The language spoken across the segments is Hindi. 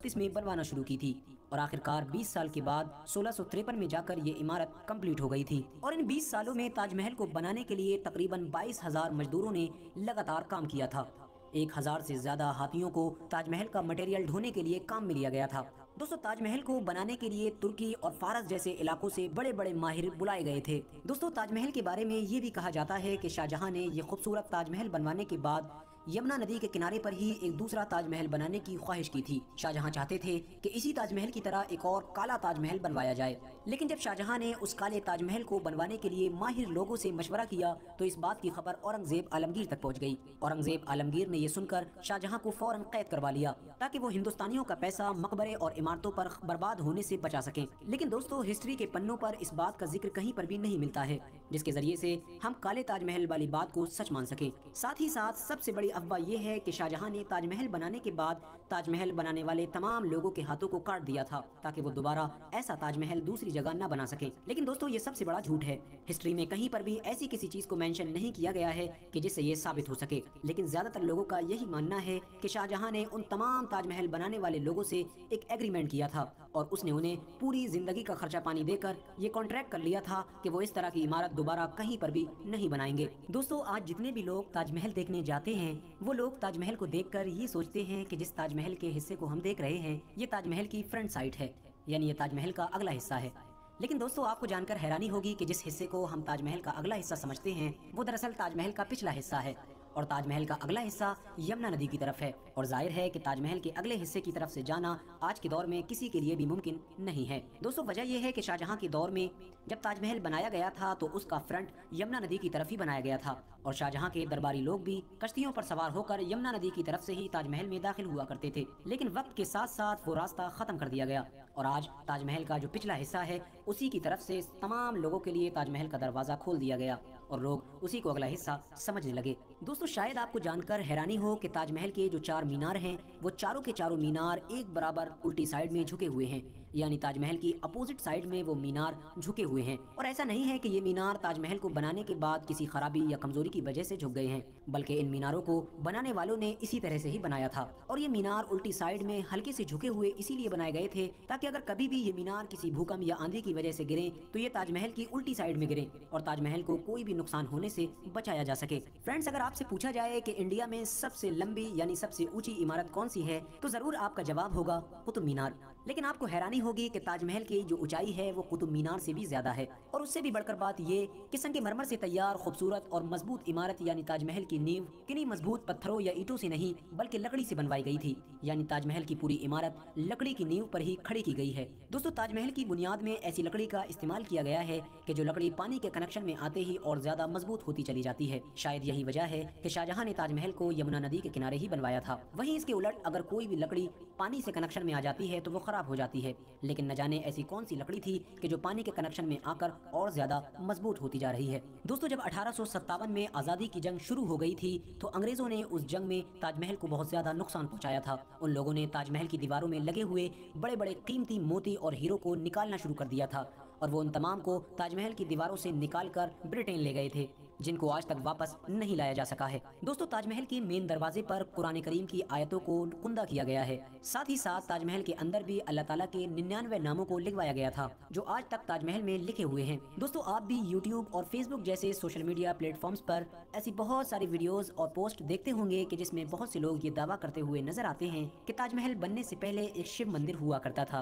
में बनवाना शुरू की थी और आखिरकार 20 साल के बाद सोलह में जाकर ये इमारत कंप्लीट हो गई थी। और इन 20 सालों में ताजमहल को बनाने के लिए तकरीबन बाईस हज़ार मजदूरों ने लगातार काम किया था। एक हज़ार से ज़्यादा हाथियों को ताजमहल का मटेरियल ढोने के लिए काम में लिया गया था। दोस्तों, ताजमहल को बनाने के लिए तुर्की और फारस जैसे इलाकों से बड़े बड़े माहिर बुलाए गए थे। दोस्तों, ताजमहल के बारे में ये भी कहा जाता है कि शाहजहां ने ये खूबसूरत ताजमहल बनवाने के बाद यमुना नदी के किनारे पर ही एक दूसरा ताजमहल बनाने की ख्वाहिश की थी। शाहजहां चाहते थे कि इसी ताजमहल की तरह एक और काला ताजमहल बनवाया जाए। लेकिन जब शाहजहां ने उस काले ताजमहल को बनवाने के लिए माहिर लोगों से मशवरा किया तो इस बात की खबर औरंगज़ेब आलमगीर तक पहुँच गई। औरंगज़ेब आलमगीर ने यह सुनकर शाहजहां को फ़ौरन कैद करवा लिया, ताकि वो हिंदुस्तानियों का पैसा मकबरे और इमारतों पर बर्बाद होने से बचा सके। लेकिन दोस्तों, हिस्ट्री के पन्नों पर इस बात का ज़िक्र कहीं पर भी नहीं मिलता है, जिसके ज़रिए से हम काले ताजमहल वाली बात को सच मान सके। साथ ही साथ, सबसे बड़ी अफवाह यह है कि शाहजहां ने ताजमहल बनाने के बाद ताजमहल बनाने वाले तमाम लोगों के हाथों को काट दिया था ताकि वो दोबारा ऐसा ताजमहल दूसरी जगह न बना सके। लेकिन दोस्तों, ये सबसे बड़ा झूठ है। हिस्ट्री में कहीं पर भी ऐसी किसी चीज़ को मेंशन नहीं किया गया है कि जिससे ये साबित हो सके। लेकिन ज़्यादातर लोगों का यही मानना है कि शाहजहां ने उन तमाम ताजमहल बनाने वाले लोगों से एक एग्रीमेंट किया था और उसने उन्हें पूरी ज़िंदगी का खर्चा पानी देकर ये कॉन्ट्रैक्ट कर लिया था कि वो इस तरह की इमारत दोबारा कहीं पर भी नहीं बनाएँगे। दोस्तों, आज जितने भी लोग ताजमहल देखने जाते हैं वो लोग ताजमहल को देखकर ये सोचते हैं की जिस ताजमहल के हिस्से को हम देख रहे हैं, ये ताजमहल की फ्रंट साइड है। यानी ये ताजमहल का अगला हिस्सा है। लेकिन दोस्तों, आपको जानकर हैरानी होगी कि जिस हिस्से को हम ताजमहल का अगला हिस्सा समझते हैं, वो दरअसल ताजमहल का पिछला हिस्सा है। और ताजमहल का अगला हिस्सा यमुना नदी की तरफ़ है। और ज़ाहिर है कि ताजमहल के अगले हिस्से की तरफ़ से जाना आज के दौर में किसी के लिए भी मुमकिन नहीं है। दोस्तों, वजह यह है कि शाहजहां के दौर में जब ताजमहल बनाया गया था तो उसका फ्रंट यमुना नदी की तरफ़ ही बनाया गया था। और शाहजहां के दरबारी लोग भी कश्तियों पर सवार होकर यमुना नदी की तरफ़ से ही ताजमहल में दाखिल हुआ करते थे। लेकिन वक्त के साथ साथ वो रास्ता खत्म कर दिया गया। और आज ताजमहल का जो पिछला हिस्सा है, उसी की तरफ़ से तमाम लोगों के लिए ताजमहल का दरवाज़ा खोल दिया गया। और लोग उसी को अगला हिस्सा समझने लगे। दोस्तों, शायद आपको जानकर हैरानी हो कि ताजमहल के जो चार मीनार हैं, वो चारों के चारों मीनार एक बराबर उल्टी साइड में झुके हुए हैं। यानी ताजमहल की अपोजिट साइड में वो मीनार झुके हुए हैं। और ऐसा नहीं है कि ये मीनार ताजमहल को बनाने के बाद किसी खराबी या कमज़ोरी की वजह से झुक गए हैं, बल्कि इन मीनारों को बनाने वालों ने इसी तरह से ही बनाया था। और ये मीनार उल्टी साइड में हल्के से झुके हुए इसीलिए बनाए गए थे ताकि अगर कभी भी ये मीनार किसी भूकंप या आंधी की वजह से गिरे तो ये ताजमहल की उल्टी साइड में गिरे और ताजमहल को कोई भी नुकसान होने से बचाया जा सके। फ्रेंड्स, अगर आपसे पूछा जाए कि इंडिया में सबसे लंबी यानी सबसे ऊँची इमारत कौन सी है तो ज़रूर आपका जवाब होगा, कुतुब मीनार। लेकिन आपको हैरानी होगी कि ताजमहल की जो ऊंचाई है, वो कुतुब मीनार से भी ज़्यादा है। और उससे भी बढ़कर बात ये कि संगे मरमर से तैयार, खूबसूरत और मज़बूत इमारत, यानी ताजमहल की नींव, किन्हीं मज़बूत पत्थरों या ईटों से नहीं, बल्कि लकड़ी से बनवाई गई थी। यानी ताजमहल की पूरी इमारत लकड़ी की नींव पर ही खड़ी की गई है। दोस्तों, ताजमहल की बुनियाद में ऐसी लकड़ी का इस्तेमाल किया गया है कि जो लकड़ी पानी के कनेक्शन में आते ही और ज़्यादा मज़बूत होती चली जाती है। शायद यही वजह है कि शाहजहां ने ताजमहल को यमुना नदी के किनारे ही बनवाया था। वहीं इसके उलट अगर कोई भी लकड़ी पानी से कनेक्शन में आ जाती है तो वो खराब हो जाती है। लेकिन न जाने ऐसी कौन सी लकड़ी थी कि जो पानी के कनेक्शन में आकर और ज़्यादा मज़बूत होती जा रही है। दोस्तों, जब अठारह में आज़ादी की जंग शुरू हो गई थी तो अंग्रेज़ों ने उस जंग में ताजमहल को बहुत ज़्यादा नुकसान पहुँचाया था। उन लोगों ने ताजमहल की दीवारों में लगे हुए बड़े बड़े कीमती मोती और हीरो को निकालना शुरू कर दिया था और वो उन तमाम को ताजमहल की दीवारों से निकालकर ब्रिटेन ले गए थे। जिनको आज तक वापस नहीं लाया जा सका है। दोस्तों, ताजमहल के मेन दरवाजे पर कुरान करीम की आयतों को कुंदा किया गया है। साथ ही साथ, ताजमहल के अंदर भी अल्लाह ताला के निन्यानवे नामों को लिखवाया गया था, जो आज तक ताजमहल में लिखे हुए हैं। दोस्तों, आप भी यूट्यूब और फेसबुक जैसे सोशल मीडिया प्लेटफॉर्म्स पर ऐसी बहुत सारी वीडियोस और पोस्ट देखते होंगे कि जिसमें बहुत से लोग ये दावा करते हुए नज़र आते हैं कि ताजमहल बनने से पहले एक शिव मंदिर हुआ करता था।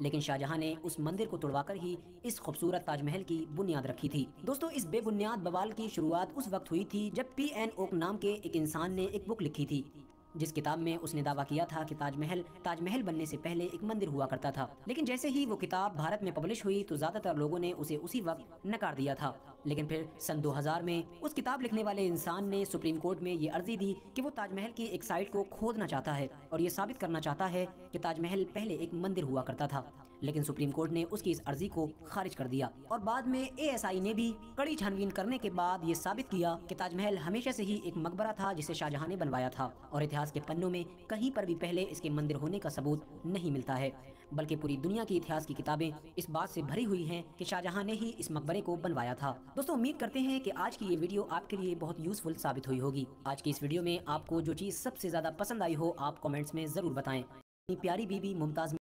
लेकिन शाहजहां ने उस मंदिर को तोड़वाकर ही इस खूबसूरत ताजमहल की बुनियाद रखी थी। दोस्तों, इस बेबुनियाद बवाल की शुरुआत उस वक्त हुई थी जब पी एन ओक नाम के एक इंसान ने एक बुक लिखी थी। जिस किताब में उसने दावा किया था कि ताजमहल ताजमहल बनने से पहले एक मंदिर हुआ करता था। लेकिन जैसे ही वो किताब भारत में पब्लिश हुई तो ज़्यादातर लोगों ने उसे उसी वक्त नकार दिया था। लेकिन फिर सन 2000 में उस किताब लिखने वाले इंसान ने सुप्रीम कोर्ट में ये अर्जी दी कि वो ताजमहल की एक साइट को खोदना चाहता है और ये साबित करना चाहता है कि ताजमहल पहले एक मंदिर हुआ करता था। लेकिन सुप्रीम कोर्ट ने उसकी इस अर्जी को खारिज कर दिया। और बाद में एएसआई ने भी कड़ी छानबीन करने के बाद ये साबित किया कि ताजमहल हमेशा से ही एक मकबरा था जिसे शाहजहां ने बनवाया था। और इतिहास के पन्नों में कहीं पर भी पहले इसके मंदिर होने का सबूत नहीं मिलता है, बल्कि पूरी दुनिया की इतिहास की किताबें इस बात से भरी हुई हैं कि शाहजहां ने ही इस मकबरे को बनवाया था। दोस्तों, उम्मीद करते हैं कि आज की ये वीडियो आपके लिए बहुत यूजफुल साबित हुई होगी। आज की इस वीडियो में आपको जो चीज़ सबसे ज़्यादा पसंद आई हो, आप कमेंट्स में ज़रूर बताएँ। अपनी प्यारी बीबी मुमताज़